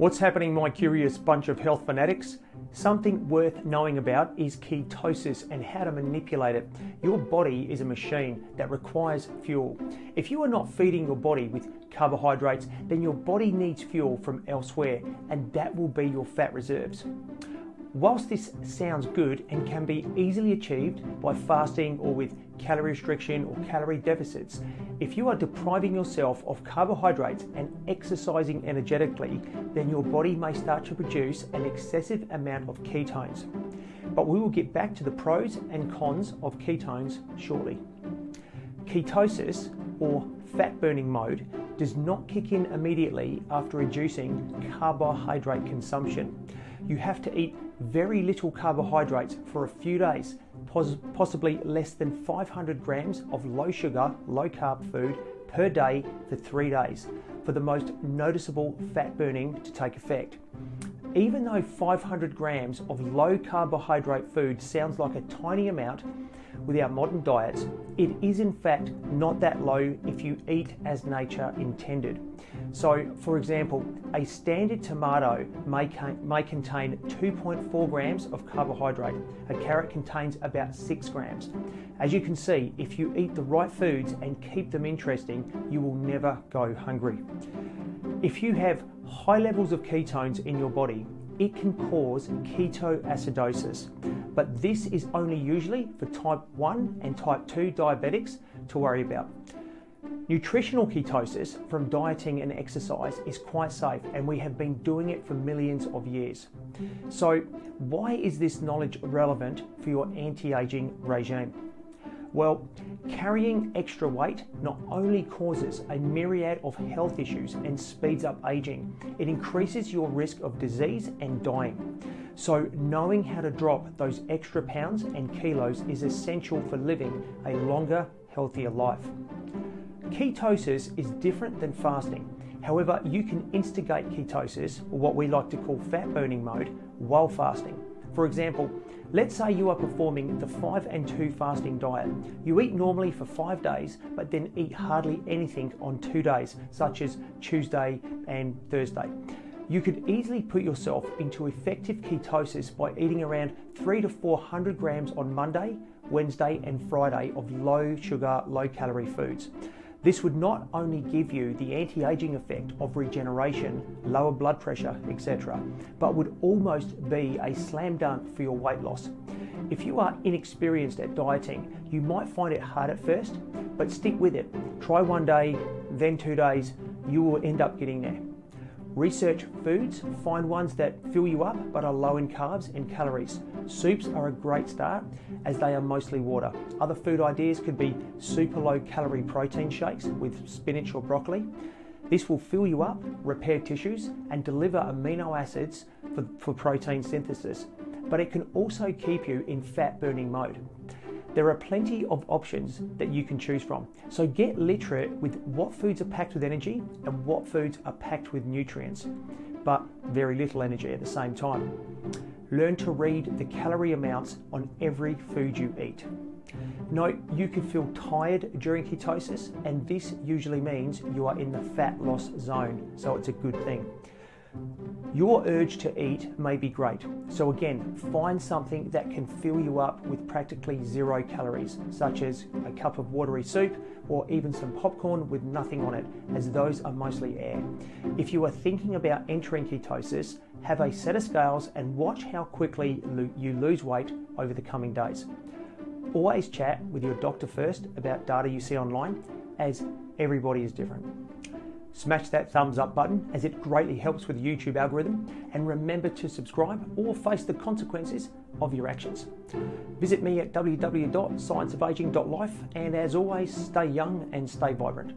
What's happening, my curious bunch of health fanatics? Something worth knowing about is ketosis and how to manipulate it. Your body is a machine that requires fuel. If you are not feeding your body with carbohydrates, then your body needs fuel from elsewhere, and that will be your fat reserves. Whilst this sounds good and can be easily achieved by fasting or with calorie restriction or calorie deficits, if you are depriving yourself of carbohydrates and exercising energetically, then your body may start to produce an excessive amount of ketones. But we will get back to the pros and cons of ketones shortly. Ketosis, or fat burning mode, does not kick in immediately after reducing carbohydrate consumption. You have to eat very little carbohydrates for a few days, possibly less than 500 grams of low sugar, low carb food per day for three days for the most noticeable fat burning to take effect. Even though 500 grams of low carbohydrate food sounds like a tiny amount, with our modern diets, it is in fact not that low if you eat as nature intended. So, for example, a standard tomato may, may contain 2.4 grams of carbohydrate. A carrot contains about 6 grams. As you can see, if you eat the right foods and keep them interesting, you will never go hungry. If you have high levels of ketones in your body, it can cause ketoacidosis. But this is only usually for type 1 and type 2 diabetics to worry about. Nutritional ketosis from dieting and exercise is quite safe, and we have been doing it for millions of years. So, why is this knowledge relevant for your anti aging regime? Well, carrying extra weight not only causes a myriad of health issues and speeds up aging, it increases your risk of disease and dying. So, knowing how to drop those extra pounds and kilos is essential for living a longer, healthier life. Ketosis is different than fasting. However, you can instigate ketosis, or what we like to call fat burning mode, while fasting. For example, let's say you are performing the 5 and 2 fasting diet. You eat normally for 5 days, but then eat hardly anything on 2 days, such as Tuesday and Thursday. You could easily put yourself into effective ketosis by eating around 3 to 400 grams on Monday, Wednesday, and Friday of low sugar, low calorie foods. This would not only give you the anti aging effect of regeneration, lower blood pressure, etc., but would almost be a slam dunk for your weight loss. If you are inexperienced at dieting, you might find it hard at first, but stick with it. Try one day, then two days, you will end up getting there. Research foods, find ones that fill you up but are low in carbs and calories. Soups are a great start as they are mostly water. Other food ideas could be super low calorie protein shakes with spinach or broccoli. This will fill you up, repair tissues, and deliver amino acids for, for protein synthesis, but it can also keep you in fat burning mode. There are plenty of options that you can choose from. So get literate with what foods are packed with energy and what foods are packed with nutrients, but very little energy at the same time. Learn to read the calorie amounts on every food you eat. Note you can feel tired during ketosis, and this usually means you are in the fat loss zone, so it's a good thing. Your urge to eat may be great, so again, find something that can fill you up with practically zero calories, such as a cup of watery soup or even some popcorn with nothing on it, as those are mostly air. If you are thinking about entering ketosis, have a set of scales and watch how quickly you lose weight over the coming days. Always chat with your doctor first about data you see online, as everybody is different. Smash that thumbs up button as it greatly helps with the YouTube algorithm and remember to subscribe or face the consequences of your actions. Visit me at www.scienceofaging.life and as always, stay young and stay vibrant.